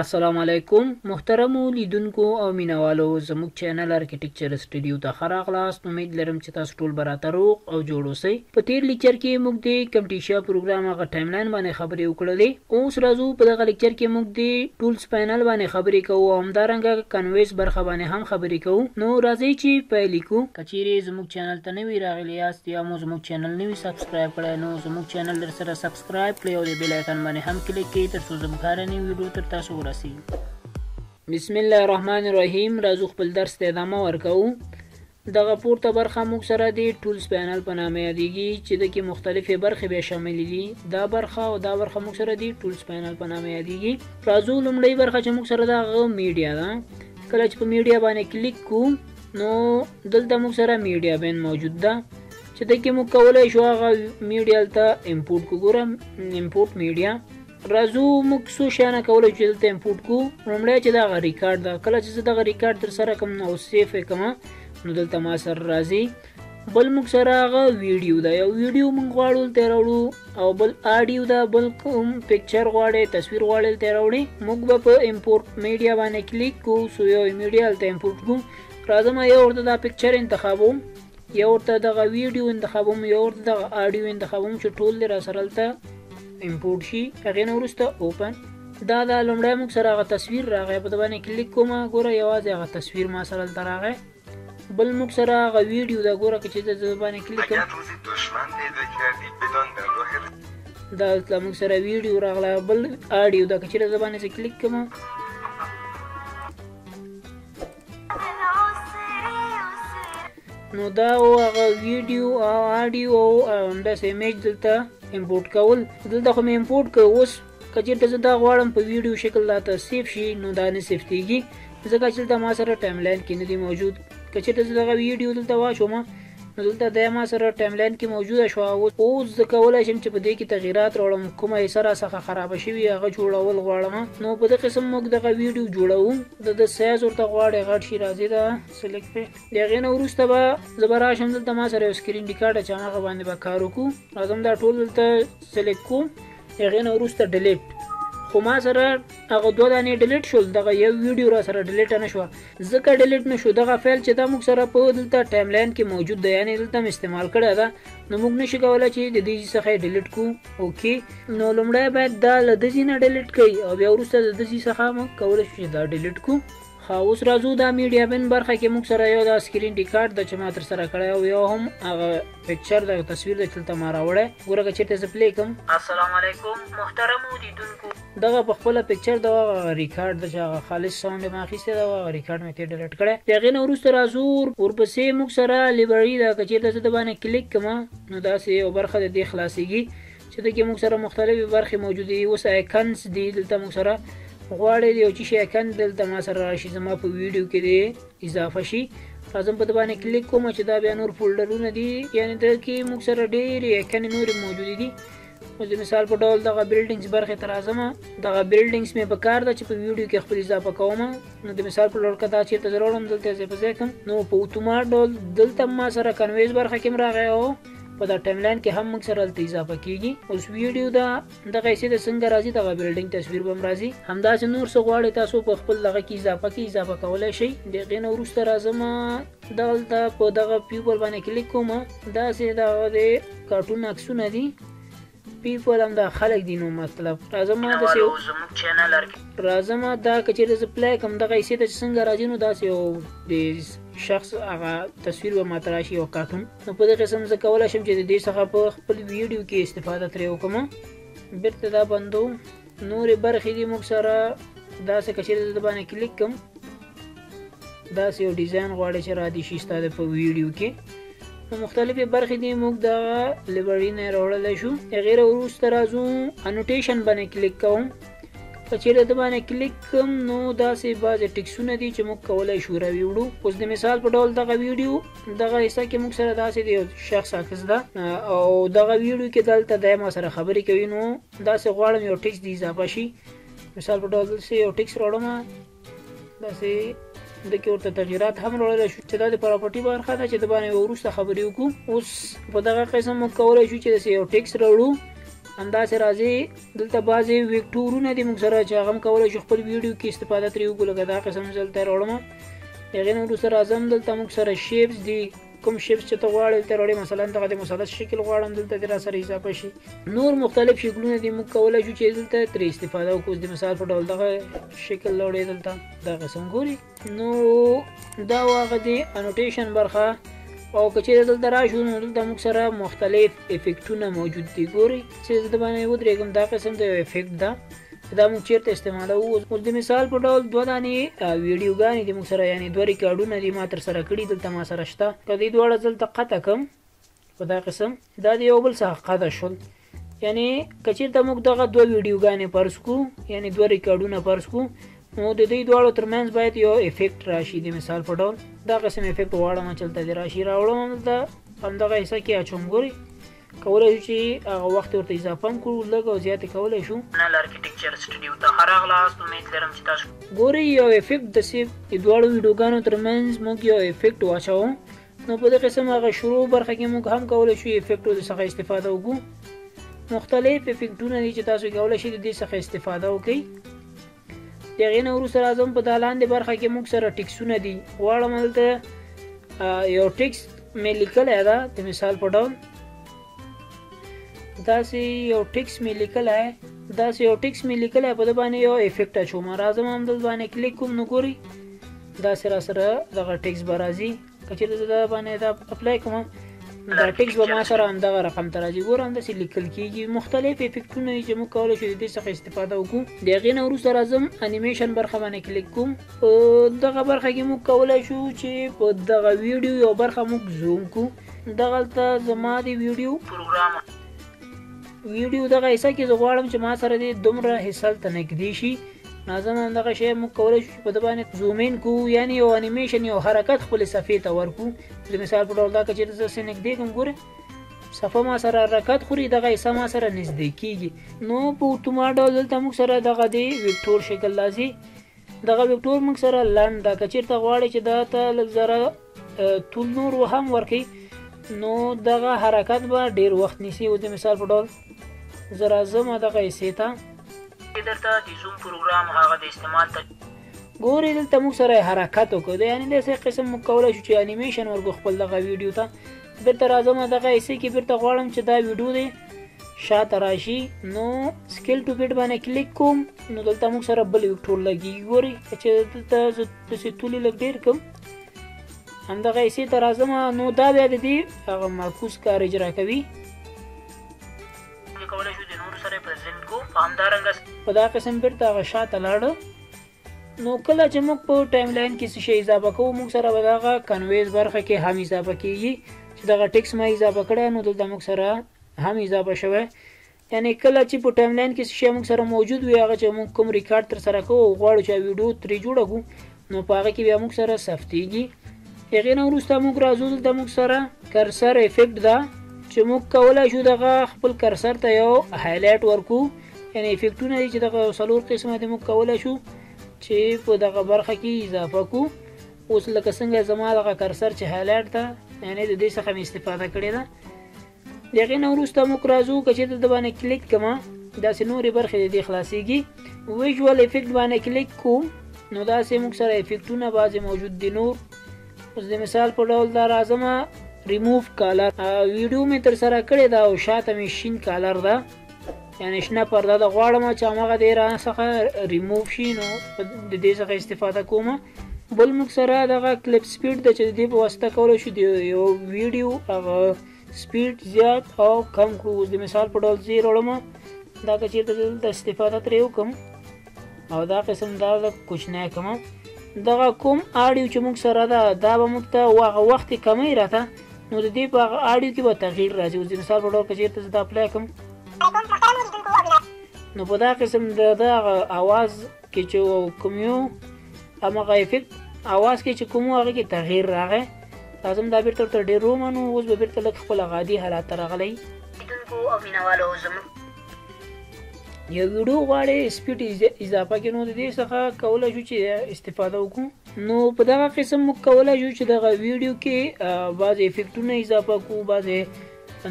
السلام علیکم محترمو لیدونکو او مینوالو زموږ چینل ارکیټیکچر سټډیو ته ښه راغلاست امید لرم چې تاسو ټول به راته روغ او جوړ اوسئ په تیر لیکچر کې موږ د کمټیشیا پروګرام هغه ټایم لاین باندې خبرې وکړلې اوس راځو په دغه لیکچر کې موږ د ټولز پینل باندې خبرې کوو او همدارنګه کنویس برخه باندې هم خبرې کوو نو راځئ چې پیل یې کړو که چیرې زموږ چینل ته نوي راغلي یاست یا مو زموږ چینل نوي سبسکرایب کړی نو زموږ چینل درسره سبسکرایب سبسکرایب کړئ او د بیل آیکن باندې هم کلیک کړئ تر څو زموږ هره نوې ویډیو تر تاسو ورسیږي بسم الله الرحمن الرحیم راځو خپل درس ته ادامه ورکوو دغه پورته برخه موږ سره د ټولز پینل په نامه یادېږي چې د کې مختلفې برخې به شامل دي دا برخه او دا برخه موږ سره د ټولز پینل په نامه یادېږي راځو لومړی برخه چې موږ سره دا غ میډیا ده کله چې په میډیا باندې کلیک کو نو دلته موږ سره میډیا بین موجود ده چې د کې مو کولای شو هغه میډیا ته امپورټ کو ګورم امپورټ میډیا راځو موږ څو شیانه کولای چې دلته امپورټ کو لومړی چې دغه ریکارډ ده کله چې زه دغه ریکارډ تر سره کوم او سیف یې کوم نو دلته ما سره راځي بل موږ سره هغه ویډیو ده یو ویډیو موږ غواړو دلته راوړو او بل آډیو ده بل کوم پکچر غواړي تصویر غواړي دلته راوړي موږ به په امپورټ میډیا باندې کلیک کوو څو یو میډیا دلته امپورټ کوو راځم یو ورته دا پکچر انتخابوم يا ورته دغه ويډيو انتخابوم يا ورته دغه آډيو انتخابوم چې ټول دې را سره هلته امپورټ شي هغې نه وروسته اوپن دا دا لومړی موږ سره هغه تصویر راغی په دبانې کلیک کوم ګوره یوازې هغه تصویر ما سره دلته راغی بل موږ سره هغه ویډیو دا ګوره که چې د دبانې کلیک کوم دا دلته موږ سره ویډیو راغله بل آډیو دا که چې د دبانې کلیک کوم نو دا او هغه ویډیو او آډیو او همداسې امیج دلته امپورټ کول دلته خو مې امپورټ کړ اوس که چېرته زه دا غواړم په ویډیو شکل راته سیف شي نو دا نه سیفتېږي ځکه چې دلته ما سره ټایم لاین کې نه دی موجود که چېرته زه دغه ویډیو دلته واچوم نو دلته دا ما سره ټایملاین کې موجوده شوه اوس زه کولای شم چې په دې کې تغیرات راوړم کومه حصه را څخه خرابه شوي هغه جوړول غواړم نو په دې قسم موږ دغه ویډیو جوړو د د سایز ورته غواړي غټ شي راځي دا سلیکټ پی د هغې نه وروسته به زه به راشم دلته ما سره یو سکرین ریکارډ چې هغه باندې به کار وکړو راځم دا ټول دلته سلیکټ کوم هغې نه وروسته ډیلیټ خو ما سره هغه دوه دانې ډیلیټ شول دغه یو ویډیو را سره ډیلیټ نه شو ځکه ډیلیټ نه شو دغه فایل چې دا موږ سره په دلته ټایم لاین کې موجود دی یعنی دلته مې استعمال کړی ده نو موږ نشو کولای چې د دې څخه ډیلیټ کو اوکی نو لومړی باید دا له دې نه ډیلیټ کړئ او بیا وروسته د دې څخه موږ کولای شو چې دا ډیلیټ کو ښه اوس راځو دا میډیا بن برخه کې موږ سره یو دا سکرین ریکارډ د چې ما تر سره کړی او یو هم هغه پکچر د تصویر د چلته ما راوړی ګوره که چېرته زه پلی کوم السلام علیکم محترم اوریدونکو دغه په خپل پکچر د ریکارډ د هغه خالص ساوند ما اخیسته دا ریکارډ مې ته ډیلیټ کړی د غینه وروسته راځو ورپسې موږ سره لیبرری دا کچیر د زده باندې کلیک کما نو دا سه یو برخه د دې خلاصيږي چې دکې موږ سره مختلفې برخې موجودې دي اوس ایکنز دي دلته موږ سره غواړی یو چې شي ایکن دلته ما سره راشي زما په ویډیو کې دی اضافه شي راځم په باندې کلیک کوم چې دا بیا نور فولډرونه دي یعنی دا کې موږ سره ډېر ایکن نور موجودې دي اوس د مثال په ډول دغه بلډینګز برخه تر اعظم دغه بلډینګز مې په کار ده چې په ویډیو کې خپل اضافه کوم نو د مثال په لور کدا چې ته ضرورم دلته زه په ځای کوم نو په اتومات ډول دلته ما سره کنویز برخه کې راغی او په دا ټایم لاین کې هم موږ سره هلته اضافه کیږي اوس ویډیو دا دغه حصې د څنګه راځي دغه بلډینګ تصویر به هم راځي همداسې نور څه غواړئ تاسو په خپل دغه کې اضافه کې اضافه کولی شئ د هغې نه وروسته راځم دلته په دغه پیوبل باندې کلیک کوم داسې دغه د کارټون عکسونه دي سپی فلم دا خلک دی نو مطلب راځه ما داسې یو زموږ چینل ارکی راځه ما دا کچېرې زه پلی کوم دغه حصې ته چې څنګه راځي نو داسې یو د شخص هغه تصویر به ماته راشي یو کارټون نو په دې قسم زه کولی شم چې د دې څخه په خپل ویډیو کې استفاده ترې وکړم بیرته دا بندو نورې برخې دي موږ سره داسې که چېرې د باندې کلیک کوم داسې یو ډیزاین غواړي چې را دي شي ستا د په ویډیو کې نو مختلفې برخې دي موږ د لیبرټي نه راوړلی شو هغې را وروسته راځو انوټیشن باندې کلیک کوم که چېرې د باندې کلیک کوم نو داسې بعضې ټکسونه دي چې موږ کولی شو راوي وړو اوس د مثال په ډول دغه ویډیو دغه حصه کې موږ سره داسې د یو شخص عکس ده او دغه ویډیو کې دلته دی ما سره خبرې کوي نو داسې غواړم یو ټیکس دی اضافه شي مثال په ډول دلته یو ټیکس راوړم داسې د کې ورته تغیرات هم راوړل شو چې دا د پراپرټي برخه ده چې د باندې وروسته خبرې وکړو اوس په دغه قسم موږ کولای شو چې داسې یو ټیکس راوړو همداسې راځي دلته بعضې ویکټورونه دي موږ سره چې هغه هم کولی شو خپل ویډیو کې استفاده ترې وکړو لکه دا قسم زه دلته راوړم هغې نه وروسته راځم دلته موږ سره شیپس دي کوم شیپس چې ته غواړې دلته راوړې مثلا دغه د مثلث شکل غواړم دلته دې راسره اضافه شي نور مختلف شکلونه دې موږ کولی شو چې دلته ترې استفاده وکړو د مثال په ډول دغه شکل راوړې دلته دا قسم ګوري نو دا هغه د انوټیشن برخه او که چیرې دلته راشو نو دلته موږ سره مختلف افیکټونه موجود دي ګورئ چې زه د باندې ودرېږم دا قسم د یو افیکټ ده چې دا موږ چیرته استعمالوو اوس د مثال په ډول دوه دانې ویډیوګانې دي موږ سره یعنی دوه ریکارډونه دي ما تر سره کړي دلته ما سره شته که دې دواړه دلته قطع کم په دا قسم دا د یو بل څخه قطع شول یعنی که چیرته موږ دغه دوه ویډیوګانې فرض کو یعنی دوه ریکارډونه فرض کو نو د دې دواړو ترمنځ باید یو افیکټ راشي د مثال په ډول دا قسم افیکټ غواړم چې دلته راشي راوړم دلته همدغه حصه کې اچوم ګوري کولای شو چې هغه وخت یې ورته اضافه هم کړو، لږ او زیات یې کولای شو. نل ارکیټیکچر سټډیو ته ښه راغلاست امید لرم چې تاسو. ګورئ یو افیکټ د سیف د دواړو ویډیوګانو ترمنځ موږ یو افیکټ واچوو نو په دې قسم هغه شروع برخه کې موږ هم کولای شو افیکټو څخه استفاده وکړو مختلف افیکټونه دي چې تاسو کولای شئ د دې څخه استفاده وکړئ د هغې نه وروسته راځم په دا لاندې برخه کې موږ سره ټیکسونه دي غواړم دلته یو ټیکس مې لیکلی ده د مثال په ډول داسې یو ټیکس مې لیکلی داسې یو ټیکس مې لیکلی په ده باندې یو افیکټ اچوم راځم همدلته باندې کلیک کوم نو ګوري داسې را سره دغه ټیکس به راځي که چېرته زه دا باندې دا اپلای کوم دا ټیکس به ما سره همدغه رقم ته راځي ګوره همداسې لیکل کېږي مختلف افیکټونه دي چې موږ کولی شو د دې څخه استفاده وکړو د هغې نه وروسته راځم انیمیشن برخه باندې کلیک کوم په دغه برخه کې موږ کولی شو چې په دغه ویډیو یو برخه موږ زوم کړو دغلته زما د ویډیو پروګرام ویډیو دغه حصه کې زه غواړم چې ما سره دې دومره حصل ته نږدې شي ناظم هم دغه شی موږ کولی شو چې په ده باندې زومین کو یعنې یو انیمیشن یو حرکت خپلې صفحې ته ورکو د مثال په ډول دا که چېرته زه سې نږدې کوم ګوره صفحه ما سره حرکت خوري دغه حصه ما سره نږدې کیږي نو په اتومات ډول دلته موږ سره دغه دی ویکټور شکل راځي دغه ویکټور موږ سره لنډ ده که چیرته غواړي چې دا ته لږ زره طول نور وهم ورکي نو دغه حرکت به ډیر وخت نیسي او د مثال په ډول زه راځم دغه ایسې ته درته د زوم پروګرام هغه د استعمال ته ګوري دلته موږ سره حرکت وکړو دا یعنی داسې قسم موږ کولای شو چې انیمیشن ورکو خپل دغه ویډیو ته بیرته راځم دغه ایسې کې بیرته غواړم چې دا ویډیو دی شاته راشي نو سکیل ټو بیټ باندې کلیک کوم نو دلته موږ سره بل یو ټول لګي ګوري چې دلته زه د سیتولي لګ ډیر کم همدغه ایسې ته راځم نو دا بیا د دې هغه معکوس کار اجرا کوي کولی شو د نورو سره پرزنټ کو همدارنګه په دا قسم بیرته هغه شاته لاړه نو کله چې موږ په ټایم لاین کې څه شی اضافه کوو موږ سره به دغه کنویز برخه کې هم اضافه کیږي چې دغه ټیکس ما اضافه کړی نو دلته موږ سره هم اضافه شوی یعنی کله چې په ټایم لاین کې څه شی موږ سره موجود وي هغه چې موږ کوم ریکارډ تر سره کوو او غواړو چې ویډیو ترې جوړه کړو نو په هغه کې بیا موږ سره ثبتیږي هغې نه وروسته موږ راځو دلته موږ سره کرسر افیکټ ده چې موږ کولی شو دغه خپل کرسر ته یو هایلایټ ورکو یعنی افیکټونه دي چې دغه څلور قسمه دي موږ کولای شو چې په دغه برخه کې اضافه کو اوس لکه څنګه زما دغه کرسر چې هایلایټ ده یعنی د دې څخه مې استفاده کړې ده د هغې نه وروسته موږ راځو که چېرته د باندې کلیک کومه داسې نورې برخې د دې خلاصېږي ویژوال افیکټ باندې کلیک کو نو داسې موږ سره افیکټونه بعضې موجود دي نور اوس د مثال په ډول دا راځمه ریموف کالر ویډیو مې تر سره کړې ده او شاته مې شین کالر ده یعنی شنه پرده د غواړم چې هغه د ایران څخه ریموو شي نو د دې څخه استفاده کوم بل موږ سره دغه کلیپ سپیډ د چې دې په واسطه کولای شو د یو ویډیو هغه سپیډ زیات او کم کړو اوس د مثال په ډول زه راوړم دا که چېرته دلته استفاده ترې وکړم او دا قسم دا د کوچنی کوم دغه کوم اډیو چې موږ سره ده دا به موږ ته هغه وخت کمی راته نو د دې په هغه آډیو کې به تغییر راځي اوس د مثال په ډول که چېرته زه دا اپلای کړم نو په دا قسم د دغه اواز کې چې کوم یو همغه افیکټ اواز کې چې کوم هغه کې تغییر راغی لازم دا بیرته تر ډیر رومن اوس به بیرته لږ خپل غادي حالات راغلی لیدونکو او مینوالو زموږ یو ویډیو غواړي سپیډ اضافه کې نو د دې څخه کولای شو چې استفاده وکړو نو په دغه قسم موږ کولای شو چې دغه ویډیو کې بعضې افیکټونه اضافه کو بعضې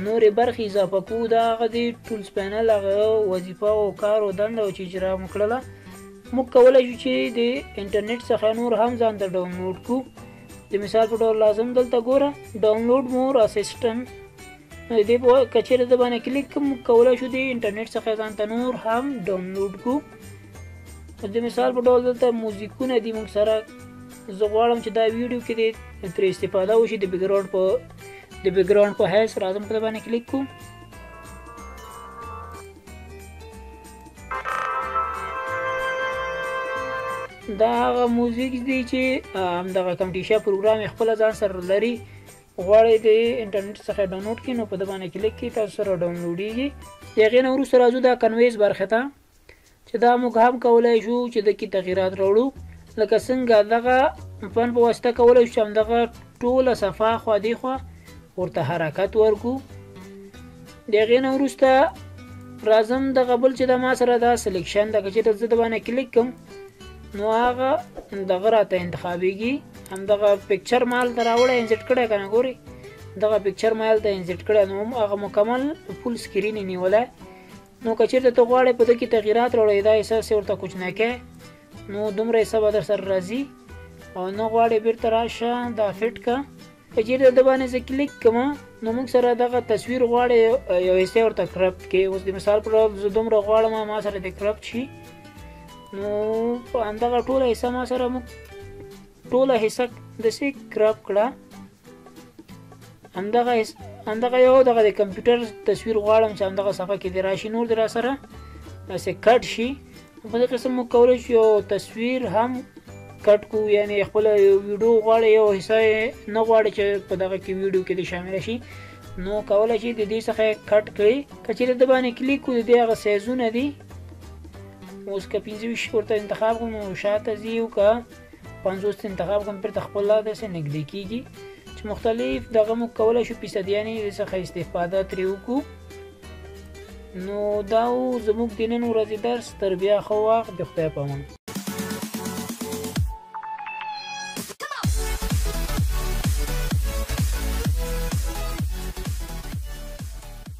نورې برخې اضافه کو دا هغه دی ټولز پینل هغه وظیفه او کار او دنده چې اجرا مو کړله موږ کولای شو چې د انټرنیټ څخه نور هم ځان ته ډاونلوډ کو د مثال په ډول لازم دلته ګوره ډاونلوډ مور اسسټن دې په کچېره د باندې کلیک کوم کولای شو د انټرنیټ څخه ځان ته نور هم ډاونلوډ کو د مثال په ډول دلته موزیکونه دي موږ سره زه غواړم چې دا ویډیو کې دې ترې استفاده وشي د بیکګراوند په د بیکګراوند په حیث راځم په باندې کلیک کوم دا هغه موزیک دی چې همدغه کمپټیشا پروګرام خپل ځان سره لري غواړی دی انټرنیټ څخه ډانلوډ کی نو په ده باندی کلیک کی تاسو سره ډانلوډیږی د هغی نه وروسته راځو دا کنویز برخه ته چې دا موږ هم کولای شو چې د کی تغیرات راوړو لکه څنګه دغه فن په واسطه کولای شو چې هم دغه ټوله صفحه خو دی خو ورته حرکت ورکو د هغې نه وروسته راځم دغه بل چې د ما سره دا سلیکشن ده که چېرته زه د باندې کلیک کوم نو هغه دغه راته انتخابېږي هم دغه پکچر مال ته راوړی انزیټ کړی کنه ګوري دغه پکچر مال ته انزیټ کړی نو هم هغه مکمل فول سکرین یې نیولی نو که چېرته ته غواړې په ده کې تغیرات راوړی دا حصه هسې ورته کوچنی کوې نو دومره حصه به در سره راځي او نه غواړې بېرته راشه دا فټ که که چېرته د باندې زه کلیک کوم نو موږ سره دغه تصویر غواړي یو حصه ورته کرپټ کې اوس د مثال پر زه دومره غواړم ما سره د کرپټ شي نو په همدغه ټوله حصه ما سره موږ ټوله حصه د سی کرپ کړه همدغه همدغه یو دغه د کمپیوټر تصویر غواړم چې همدغه صفحه کې دی راشي نور دی را سره داسې کټ شي په دې قسم موږ کولی شو یو تصویر هم کټ کو یعنی خپل ویډیو غواړي یو حصہ نه غواړي چې په دغه کې ویډیو کې دې شامل شي نو کولای شي د دې څخه کټ کړئ کچې د باندې کلیک کو د دې هغه سایزونه دي اوس که 25 ورته انتخاب کوم نو شاته ځي او که 50 انتخاب کوم پر خپل لاده سره نږدې کیږي چې مختلف دغه مو کولای شو فیصدیانې څخه استفاده ترې وکړو نو دا زموږ د نن ورځې درس تر بیا ښه وخت د خدای په امان